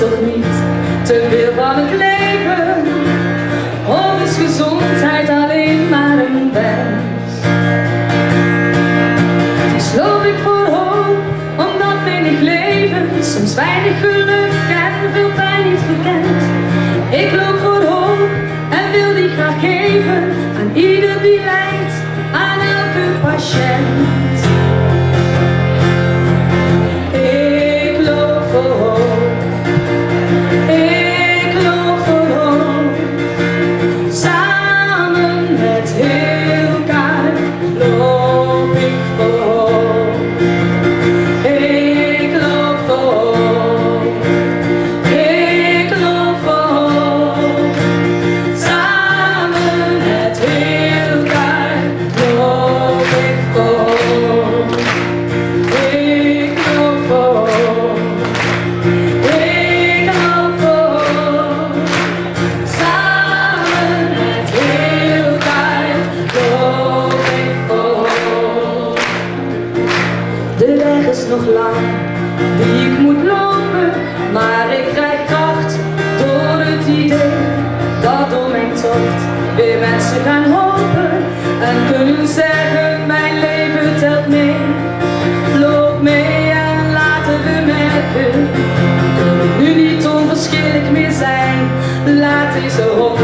te veel van het leven. Of is gezondheid alleen maar een wens? Dus loop ik voor hoop, omdat menig leven soms weinig geluk en veel pijn niet gekend. Ik loop voor hoop en wil die graag geven aan ieder die lijdt, aan elke patiënt. De weg is nog lang, die ik moet lopen, maar ik krijg kracht door het idee dat door mijn tocht weer mensen gaan hopen en kunnen zeggen mijn leven telt mee. Loop mee en laten we merken, kunnen nu niet onverschillig meer zijn. Laat deze hoop